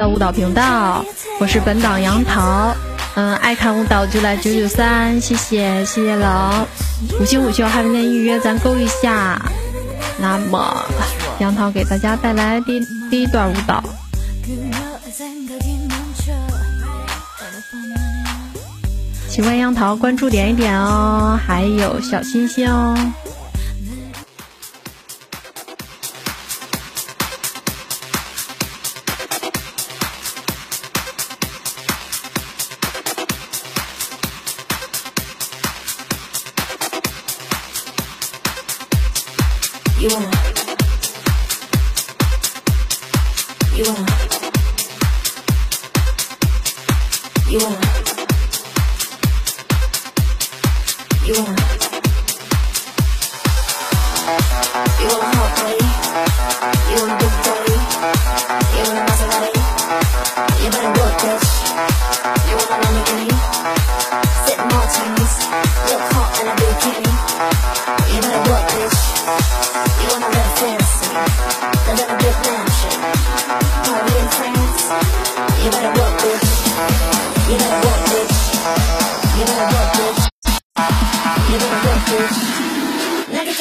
的舞蹈频道，我是本档杨桃。嗯，爱看舞蹈就来九九三，谢谢谢谢老五星五星，还有来预约，咱勾一下。那么，杨桃给大家带来第第一段舞蹈。喜欢杨桃，关注点一点哦，还有小心心哦。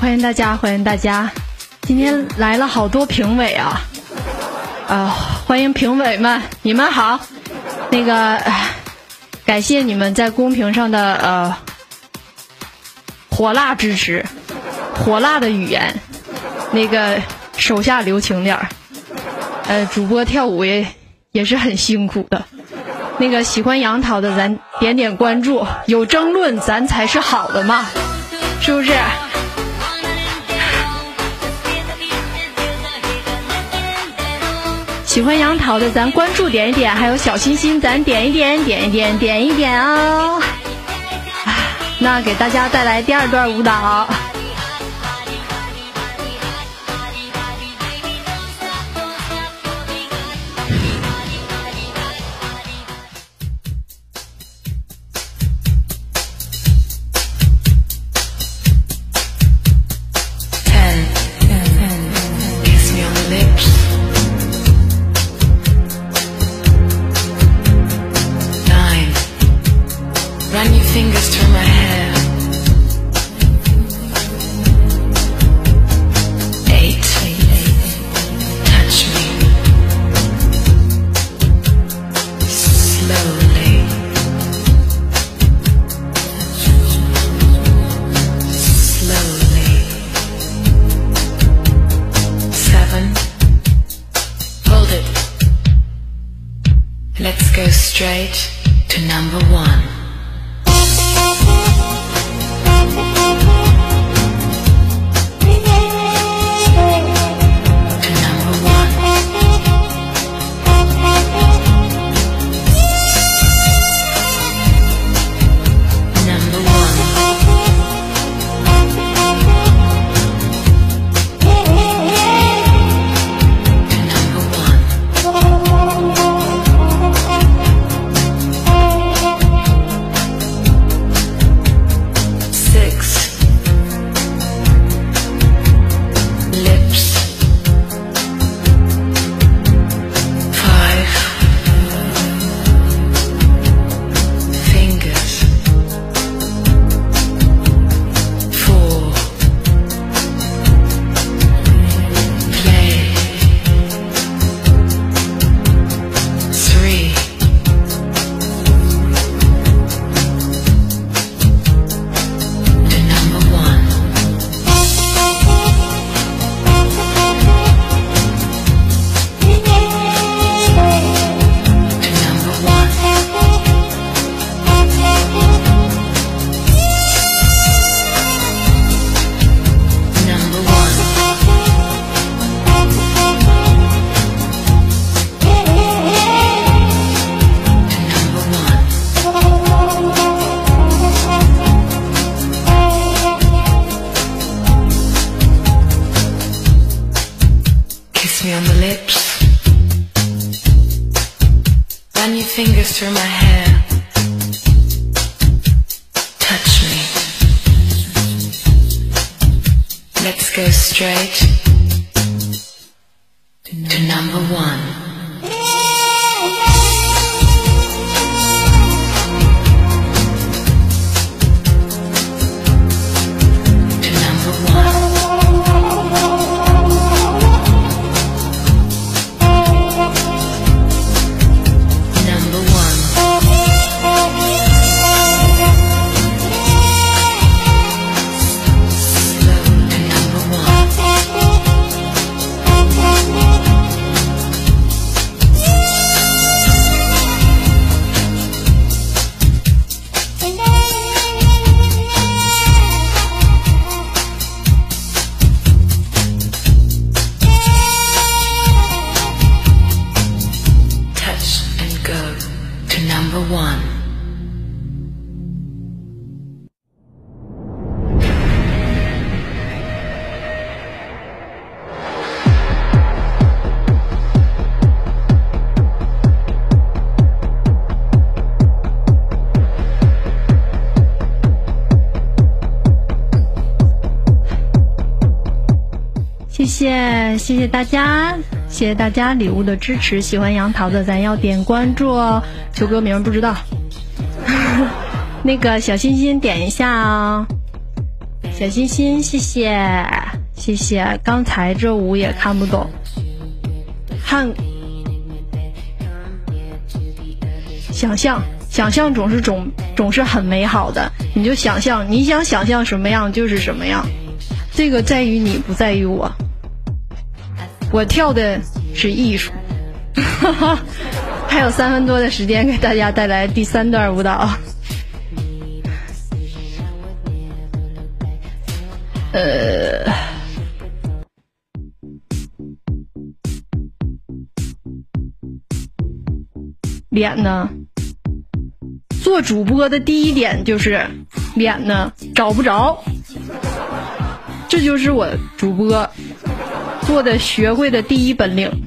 欢迎大家，欢迎大家！今天来了好多评委啊，啊、欢迎评委们，你们好。那个，感谢你们在公屏上的呃火辣支持，火辣的语言，那个手下留情点儿。呃，主播跳舞也也是很辛苦的。那个喜欢杨桃的，咱点点关注，有争论咱才是好的嘛，是不是？喜欢杨桃的，咱关注点一点，还有小心心，咱点一点，点一点，点一点哦。啊那给大家带来第二段舞蹈。Fingers through my hair. Touch me. Let's go straight 谢谢大家，谢谢大家礼物的支持。喜欢杨桃的，咱要点关注哦。求歌名不知道，那个小心心点一下啊、小心心，谢谢谢谢。刚才这舞也看不懂，汉想象想象总是总总是很美好的，你就想象你想想象什么样就是什么样，这个在于你不在于我。我跳的是艺术，还有三分多的时间给大家带来第三段舞蹈。呃，脸呢？做主播的第一点就是脸呢找不着，这就是我主播做的学会的第一本领。